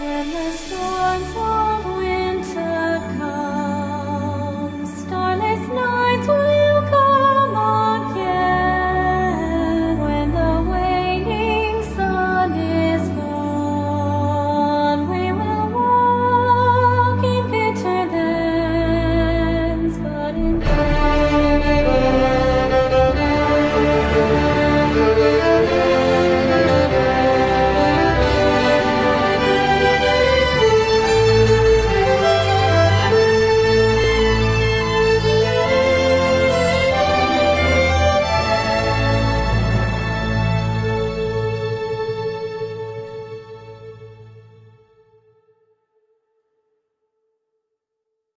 When the storms